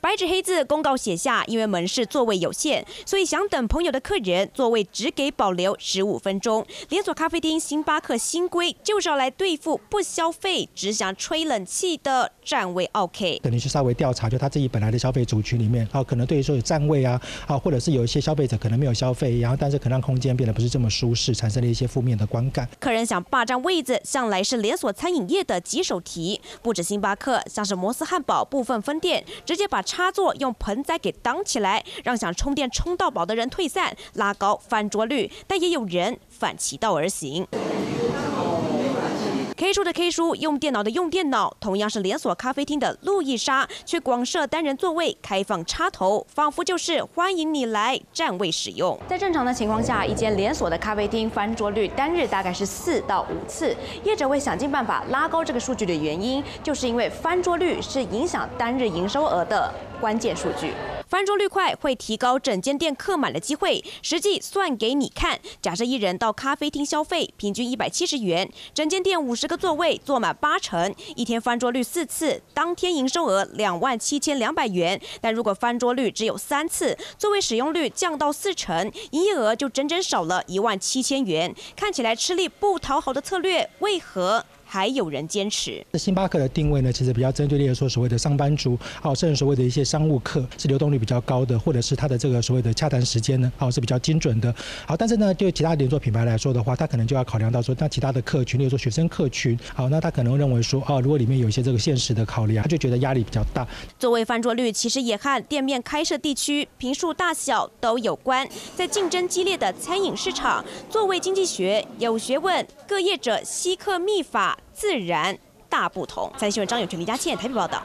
白纸黑字公告写下，因为门市座位有限，所以想等朋友的客人座位只给保留十五分钟。连锁咖啡厅星巴克新规就是要来对付不消费只想吹冷气的站位 OK。可能去稍微调查，就他自己本来的消费族群里面，啊，可能对于说有站位啊，啊，或者是有一些消费者可能没有消费，然后但是可能让空间变得不是这么舒适，产生了一些负面的观感。客人想霸占位子，向来是连锁餐饮业的棘手题。不止星巴克，像是摩斯汉堡部分分店，直接把插座用盆栽给挡起来，让想充电充到饱的人退散，拉高翻桌率。但也有人反其道而行。K 书的 K 书，用电脑的用电脑，同样是连锁咖啡厅的路易莎，却广设单人座位，开放插头，仿佛就是欢迎你来占位使用。在正常的情况下，一间连锁的咖啡厅翻桌率单日大概是四到五次。业者会想尽办法拉高这个数据的原因，就是因为翻桌率是影响单日营收额的关键数据。翻桌率快会提高整间店客满的机会。实际算给你看，假设一人到咖啡厅消费，平均一百七十元，整间店五十个座位坐满八成，一天翻桌率四次，当天营收额两万七千两百元。但如果翻桌率只有三次，座位使用率降到四成，营业额就整整少了一万七千元。看起来吃力不讨好的策略，为何？还有人坚持。星巴克的定位呢，其实比较针对，例如说所谓的上班族，好，甚至所谓的一些商务客，是流动率比较高的，或者是它的这个所谓的洽谈时间呢，好是比较精准的。好，但是呢，对其他连锁品牌来说的话，他可能就要考量到说，那其他的客群，例如说学生客群，好，那他可能认为说，哦，如果里面有一些这个现实的考量，他就觉得压力比较大。座位翻桌率其实也和店面开设地区、平数大小都有关。在竞争激烈的餐饮市场，座位经济学有学问，各业者吸客秘法。自然大不同。三新闻张永全、李佳倩台北报道。